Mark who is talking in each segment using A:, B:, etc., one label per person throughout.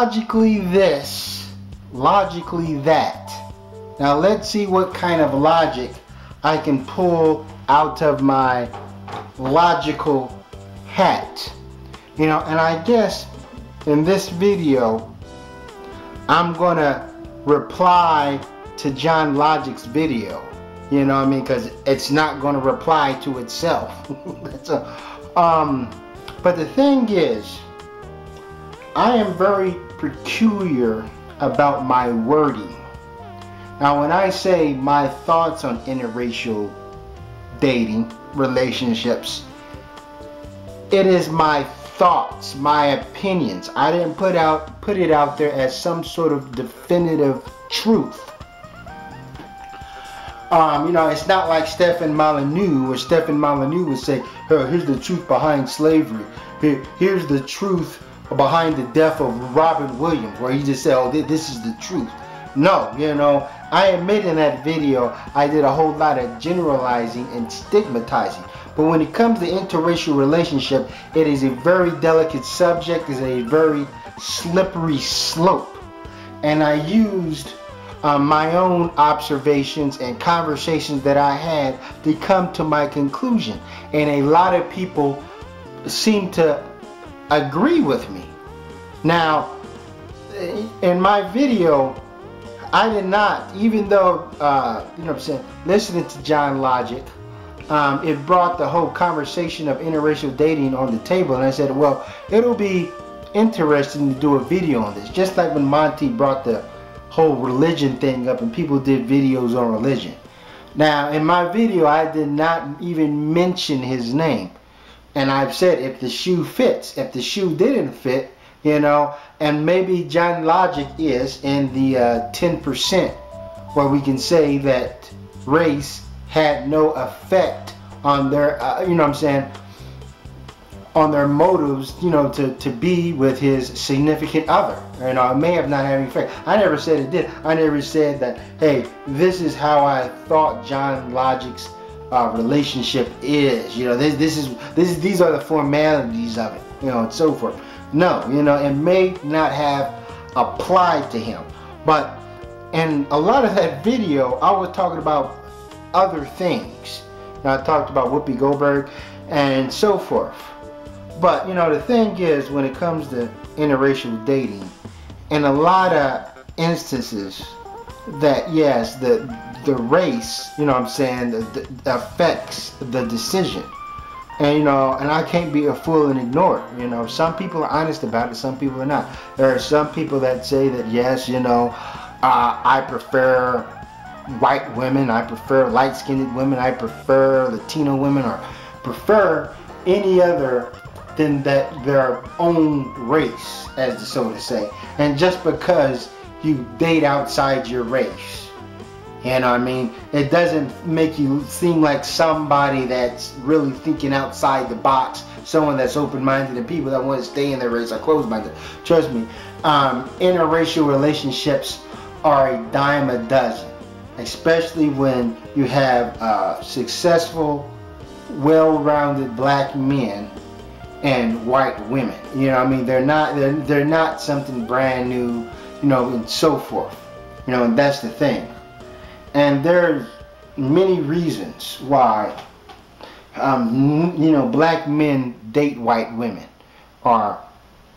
A: logically this, logically that. Now let's see what kind of logic I can pull out of my logical hat. You know, and I guess in this video, I'm gonna reply to John Logic's video. You know what I mean? Because it's not gonna reply to itself. um, but the thing is, I am very peculiar about my wording. Now, when I say my thoughts on interracial dating, relationships, it is my thoughts, my opinions. I didn't put out put it out there as some sort of definitive truth. Um, you know, it's not like Stephen Molyneux, where Stephen Molyneux would say, oh, here's the truth behind slavery. Here, here's the truth behind the death of Robert Williams, where he just said, oh, this is the truth. No, you know, I admit in that video I did a whole lot of generalizing and stigmatizing. But when it comes to interracial relationship, it is a very delicate subject, it's a very slippery slope. And I used um, my own observations and conversations that I had to come to my conclusion. And a lot of people seem to agree with me. Now, in my video, I did not, even though, uh, you know what I'm saying, listening to John Logic, um, it brought the whole conversation of interracial dating on the table. And I said, well, it'll be interesting to do a video on this. Just like when Monty brought the whole religion thing up and people did videos on religion. Now, in my video, I did not even mention his name. And I've said if the shoe fits, if the shoe didn't fit, you know, and maybe John Logic is in the 10% uh, where we can say that race had no effect on their, uh, you know I'm saying, on their motives, you know, to, to be with his significant other. You know, it may have not had any effect. I never said it did. I never said that, hey, this is how I thought John Logic's uh, relationship is. You know, this this is this these are the formalities of it. You know, and so forth. No, you know, it may not have applied to him, but in a lot of that video, I was talking about other things. Now, I talked about Whoopi Goldberg and so forth. But you know, the thing is, when it comes to interracial dating, in a lot of instances, that yes, the the race, you know what I'm saying, the, the affects the decision. And you know, and I can't be a fool and ignore it. You know, some people are honest about it, some people are not. There are some people that say that yes, you know, uh, I prefer white women, I prefer light-skinned women, I prefer Latino women, or prefer any other than that their own race, as so to say. And just because you date outside your race. You know I mean? It doesn't make you seem like somebody that's really thinking outside the box, someone that's open-minded, and people that want to stay in their race are closed-minded. Trust me, um, interracial relationships are a dime a dozen, especially when you have uh, successful, well-rounded black men and white women. You know, I mean, they're not they're they're not something brand new you know, and so forth. You know, and that's the thing. And there's many reasons why, um, you know, black men date white women, or,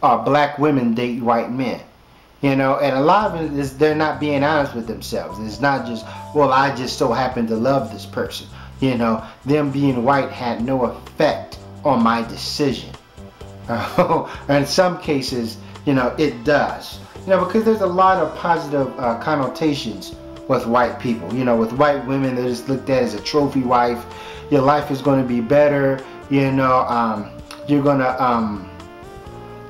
A: or black women date white men. You know, and a lot of it is they're not being honest with themselves. It's not just, well, I just so happen to love this person. You know, them being white had no effect on my decision. in some cases, you know, it does. You know, because there's a lot of positive uh, connotations with white people. You know, with white women, they're just looked at as a trophy wife. Your life is going to be better. You know, um, you're gonna um,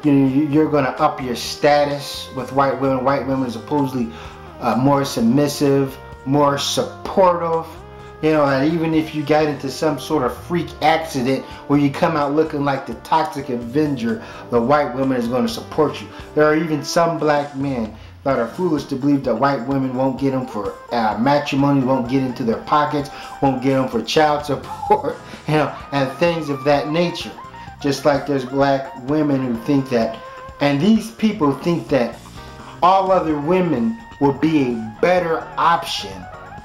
A: you know, you're gonna up your status with white women. White women are supposedly uh, more submissive, more supportive. You know, that even if you got into some sort of freak accident where you come out looking like the toxic avenger, the white woman is going to support you. There are even some black men that are foolish to believe that white women won't get them for uh, matrimony, won't get into their pockets, won't get them for child support, you know, and things of that nature. Just like there's black women who think that And these people think that all other women will be a better option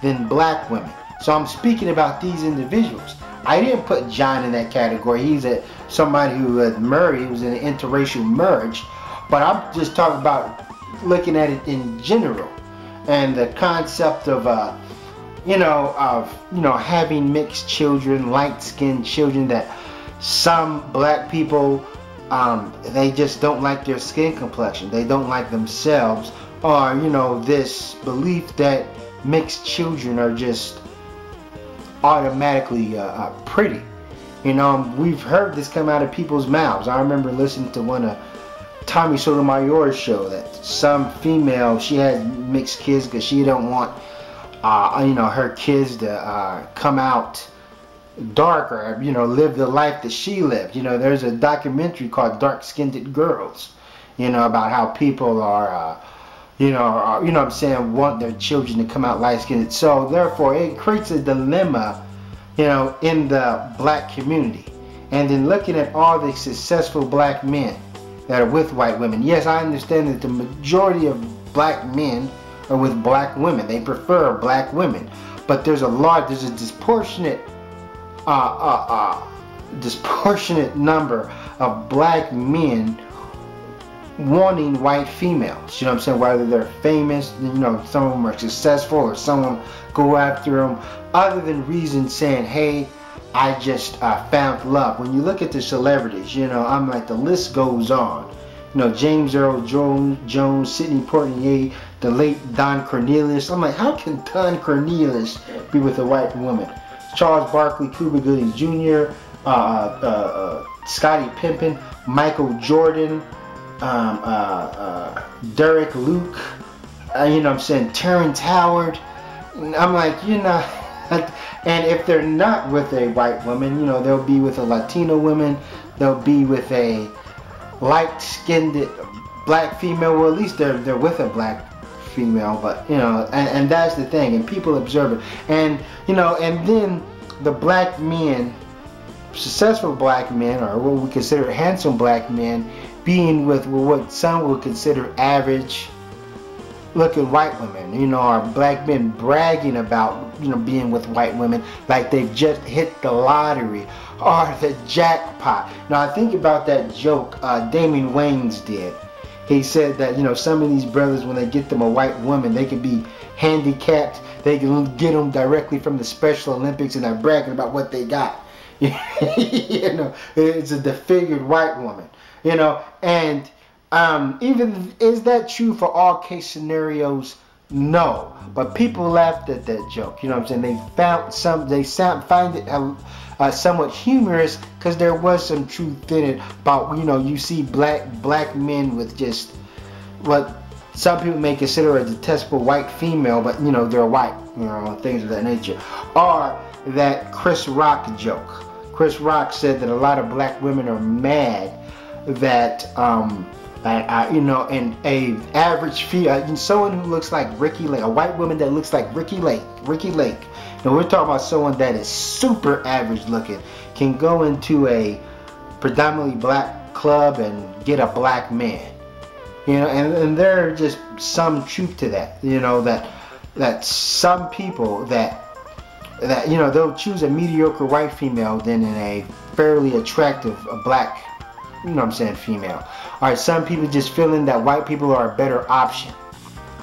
A: than black women. So I'm speaking about these individuals. I didn't put John in that category. He's a somebody who married. He was in an interracial marriage. But I'm just talking about looking at it in general and the concept of uh, you know of you know having mixed children, light-skinned children that some black people um, they just don't like their skin complexion. They don't like themselves, or you know this belief that mixed children are just automatically uh, uh, pretty. You know, we've heard this come out of people's mouths. I remember listening to one of Tommy Sotomayor's show that some female she had mixed kids because she don't want uh, you know her kids to uh, come out dark or you know live the life that she lived. You know, there's a documentary called Dark Skinned Girls. You know about how people are. Uh, you know, are, you know I'm saying, want their children to come out light skinned. So therefore it creates a dilemma, you know, in the black community. And then looking at all the successful black men that are with white women. Yes, I understand that the majority of black men are with black women. They prefer black women. But there's a lot, there's a disproportionate, uh, uh, uh, disproportionate number of black men wanting white females. You know what I'm saying? Whether they're famous, you know, some of them are successful or someone go after them. Other than reason saying, hey, I just uh, found love. When you look at the celebrities, you know, I'm like, the list goes on. You know, James Earl Jones, Jones, Sidney Poitier, the late Don Cornelius. I'm like, how can Don Cornelius be with a white woman? Charles Barkley, Cuba Gooding Jr., uh, uh, uh, Scottie Pippen, Michael Jordan, um, uh, uh, Derek Luke, you know I'm saying, Terrence Howard. I'm like, you know, and if they're not with a white woman, you know, they'll be with a Latino woman, they'll be with a light-skinned black female, well at least they're, they're with a black female, but, you know, and, and that's the thing, and people observe it. And, you know, and then the black men, successful black men, or what we consider handsome black men, being with what some would consider average looking white women, you know, or black men bragging about, you know, being with white women like they've just hit the lottery or the jackpot. Now I think about that joke uh, Damon Wayans did. He said that, you know, some of these brothers, when they get them a white woman, they can be handicapped. They can get them directly from the Special Olympics and they're bragging about what they got. you know, it's a disfigured white woman you know, and um, even is that true for all case scenarios? No, but people laughed at that joke. You know what I'm saying? They found some, they sound, find it uh, uh, somewhat humorous because there was some truth in it about you know you see black black men with just what some people may consider a detestable white female, but you know they're white, you know things of that nature. Or that Chris Rock joke. Chris Rock said that a lot of black women are mad that um, I, I, you know, and a average female, uh, someone who looks like Ricki Lake, a white woman that looks like Ricki Lake, Ricki Lake. And we're talking about someone that is super average looking, can go into a predominantly black club and get a black man. You know, and, and there are just some truth to that. You know that that some people that that you know they'll choose a mediocre white female than in a fairly attractive black you know what I'm saying, female. All right, some people just feeling that white people are a better option.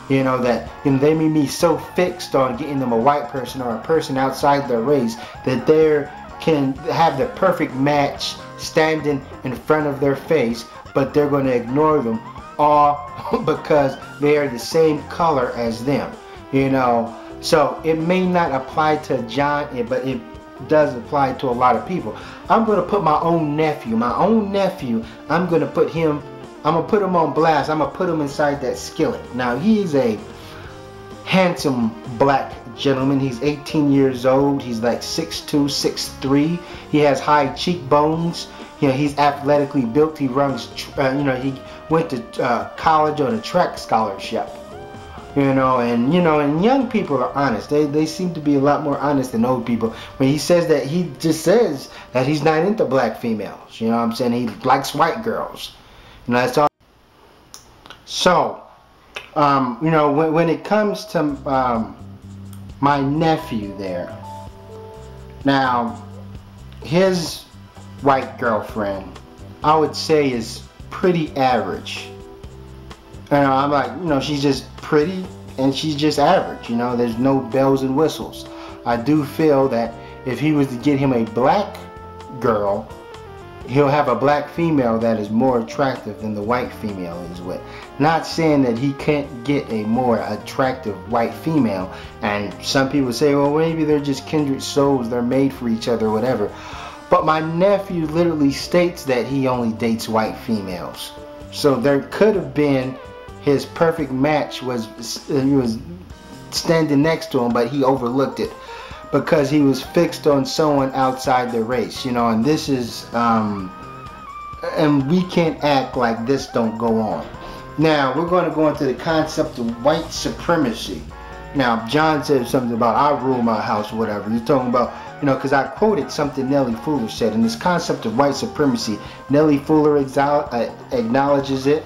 A: You know, that you know, they may be so fixed on getting them a white person or a person outside their race that they can have the perfect match standing in front of their face, but they're going to ignore them all because they are the same color as them. You know, so it may not apply to John, eh, but it does apply to a lot of people. I'm going to put my own nephew, my own nephew, I'm going to put him, I'm going to put him on blast. I'm going to put him inside that skillet. Now, he is a handsome black gentleman. He's 18 years old. He's like 6'2", 6'3". He has high cheekbones. You know, he's athletically built. He runs, uh, you know, he went to uh, college on a track scholarship you know and you know and young people are honest. They they seem to be a lot more honest than old people. When he says that he just says that he's not into black females. You know what i'm saying? He likes white girls. You know that's all. So, um, you know, when, when it comes to um, my nephew there, now, his white girlfriend, I would say is pretty average. I'm like, you know, she's just pretty and she's just average, you know, there's no bells and whistles. I do feel that if he was to get him a black girl, he'll have a black female that is more attractive than the white female is with. Not saying that he can't get a more attractive white female, and some people say, well, maybe they're just kindred souls, they're made for each other, whatever. But my nephew literally states that he only dates white females. So there could have been his perfect match was he was standing next to him, but he overlooked it because he was fixed on someone outside the race, you know, and this is, um, and we can't act like this don't go on. Now, we're going to go into the concept of white supremacy. Now, John said something about I rule my house or whatever. He's talking about, you know, because I quoted something Neely Fuller said. And this concept of white supremacy, Neely Fuller uh, acknowledges it.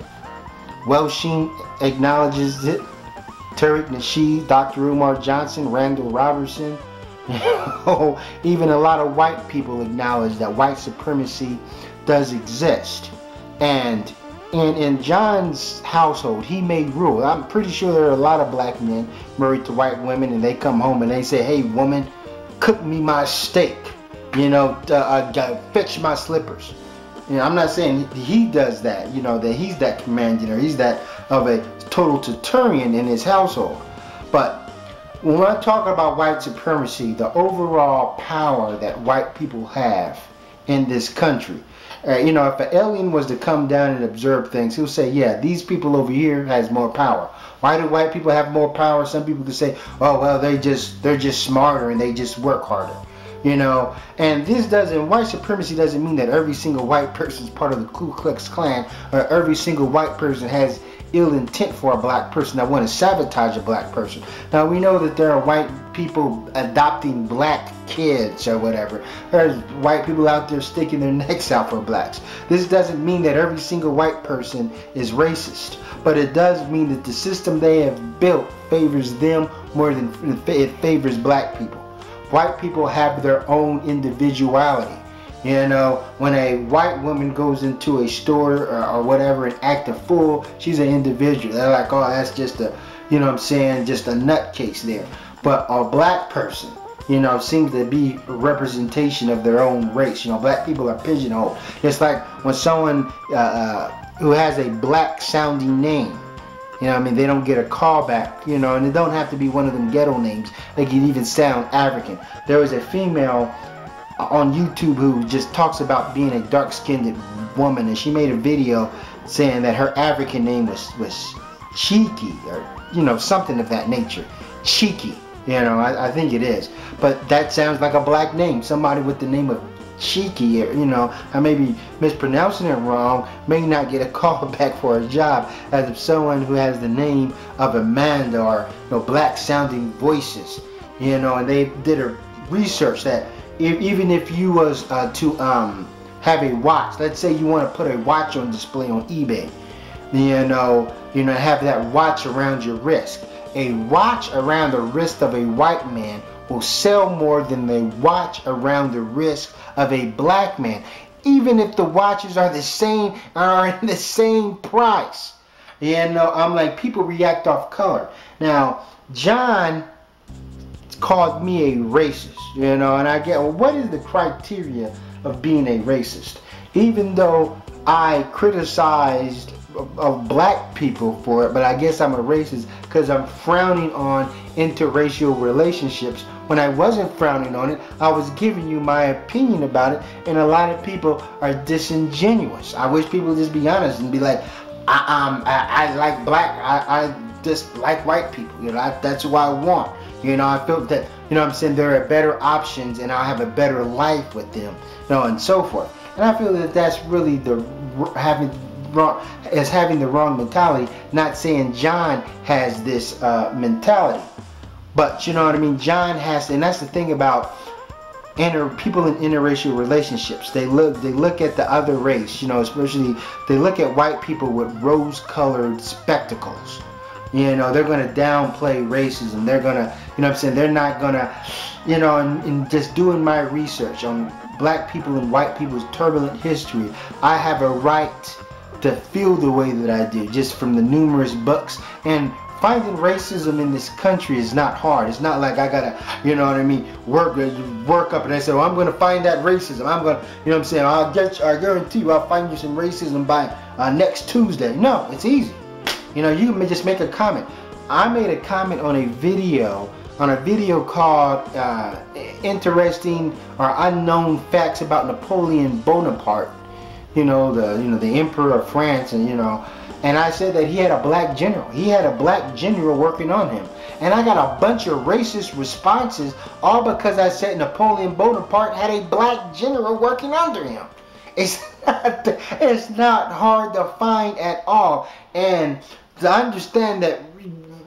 A: Welsing acknowledges it. Tariq Nasheed, Dr. Umar Johnson, Randall Robertson, even a lot of white people acknowledge that white supremacy does exist. And in, in John's household, he made rules. I'm pretty sure there are a lot of black men married to white women and they come home and they say, hey, woman, cook me my steak. You know, uh, uh, fetch my slippers. You know, I'm not saying he does that, you know, that he's that commanding or he's that of a total totalitarian in his household. But when I talk about white supremacy, the overall power that white people have in this country, uh, you know, if an alien was to come down and observe things, he'll say, yeah, these people over here has more power. Why do white people have more power? Some people could say, oh, well, they just, they're just smarter and they just work harder. You know, and this doesn't, white supremacy doesn't mean that every single white person is part of the Ku Klux Klan or every single white person has ill intent for a black person that want to sabotage a black person. Now we know that there are white people adopting black kids or whatever. There's white people out there sticking their necks out for blacks. This doesn't mean that every single white person is racist, but it does mean that the system they have built favors them more than it favors black people. White people have their own individuality. You know, when a white woman goes into a store or, or, whatever and act a fool, she's an individual. They're like, oh, that's just a, you know what I'm saying, just a nutcase there. But a black person, you know, seems to be a representation of their own race. You know, black people are pigeonholed. It's like when someone uh, uh, who has a black sounding name, you know I mean? They don't get a call back, you know, and it don't have to be one of them ghetto names. They can even sound African. There was a female on YouTube who just talks about being a dark-skinned woman, and she made a video saying that her African name was was Cheeky or you know something of that nature. Cheeky, you know, I, I think it is. But that sounds like a black name. Somebody with the name of Cheeky, you know, I may be mispronouncing it wrong, may not get a call back for a job as if someone who has the name of Amanda or you know, black sounding voices, you know, and they did a research that if, even if you was uh, to um, have a watch, let's say you want to put a watch on display on eBay, you know, you know, have that watch around your wrist. A watch around the wrist of a white man will sell more than the watch around the wrist of a black man, even if the watches are the same are in the same price. You know, I'm like people react off color. Now, John called me a racist, you know, and I get, well, what is the criteria of being a racist? Even though I criticized of black people for it, but I guess I'm a racist because I'm frowning on interracial relationships. When I wasn't frowning on it, I was giving you my opinion about it, and a lot of people are disingenuous. I wish people would just be honest and be like, I, um, I, I like black, I, I just like white people. You know, I, that's who I want. You know, I feel that, you know I'm saying, there are better options and I'll have a better life with them, you know, and so forth. And I feel that that's really the having wrong as having the wrong mentality. Not saying John has this uh, mentality, but you know what I mean. John has, and that's the thing about inter people in interracial relationships. They look they look at the other race, you know, especially they look at white people with rose-colored spectacles. You know, they're gonna downplay racism. They're gonna, you know, I'm saying they're not gonna, you know, and, and just doing my research on black people and white people's turbulent history, I have a right to feel the way that I do, just from the numerous books and finding racism in this country is not hard. It's not like I gotta, you know what I mean, work work up and I say, well, I'm gonna find that racism. I'm gonna, you know what I'm saying? I'll get, I guarantee you, I'll find you some racism by uh, next Tuesday. No, it's easy. You know, you can just make a comment. I made a comment on a video on a video called uh, "Interesting or Unknown Facts About Napoleon Bonaparte." You know, the you know the Emperor of France, and you know and I said that he had a black general. He had a black general working on him. And I got a bunch of racist responses all because I said Napoleon Bonaparte had a black general working under him. It's not, it's not hard to find at all. And to understand that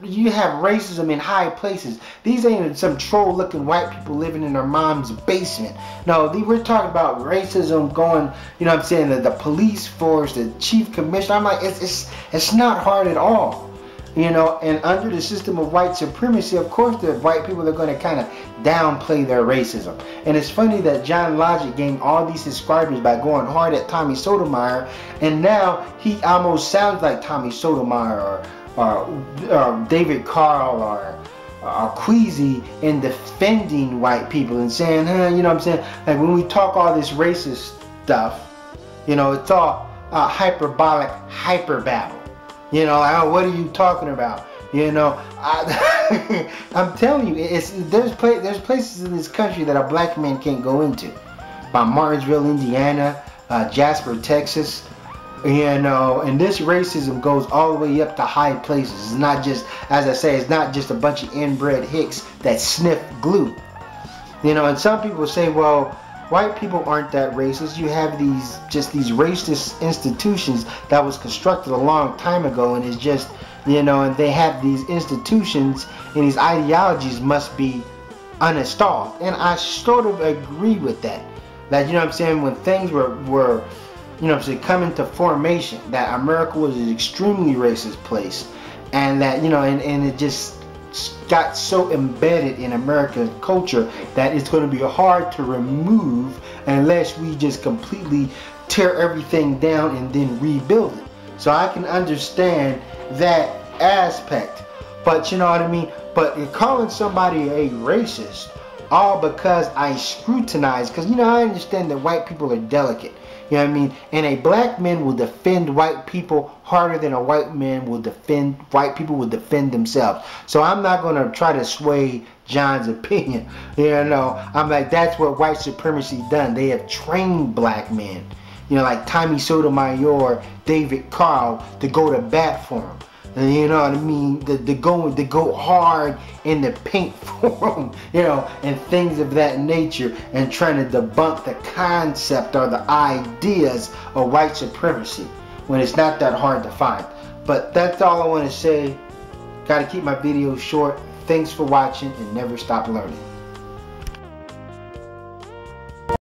A: you have racism in high places. These ain't some troll looking white people living in their mom's basement. No, we're talking about racism going, you know what I'm saying, the, the police force, the chief commissioner. I'm like, it's, it's, it's not hard at all. You know, and under the system of white supremacy, of course, the white people are going to kind of downplay their racism. And it's funny that John Logic gained all these subscribers by going hard at Tommy Sotomayor, and now he almost sounds like Tommy Sotomayor or, or David Carl or or Queasy in defending white people and saying, huh, you know what I'm saying? Like when we talk all this racist stuff, you know, it's all uh, hyperbolic hyperbabble. You know, like, oh, what are you talking about? You know, I, am telling you, it's there's pla- there's places in this country that a black man can't go into. By Martinsville, Indiana, uh, Jasper, Texas, you know, and this racism goes all the way up to high places. It's not just, as I say, it's not just a bunch of inbred hicks that sniff glue. You know, and some people say, well, white people aren't that racist. You have these, just these racist institutions that was constructed a long time ago and it's just, you know, and they have these institutions and these ideologies must be uninstalled. And I sort of agree with that. That, you know what I'm saying, when things were, were you know, to come into formation that America was an extremely racist place and that, you know, and, and it just got so embedded in American culture that it's going to be hard to remove unless we just completely tear everything down and then rebuild it. So I can understand that aspect. But you know what I mean? But you're calling somebody a racist all because I scrutinize, because you know I understand that white people are delicate. You know what I mean? And a black man will defend white people harder than a white man will defend white people will defend themselves. So I'm not gonna try to sway John's opinion. You know, I'm like that's what white supremacy done. They have trained black men. You know, like Tommy Sotomayor, David Carl, to go to bat for him. And you know what I mean? The, the go the go hard in the paint form, you know, and things of that nature, and trying to debunk the concept or the ideas of white supremacy when it's not that hard to find. But that's all I want to say. Got to keep my videos short. Thanks for watching and never stop learning.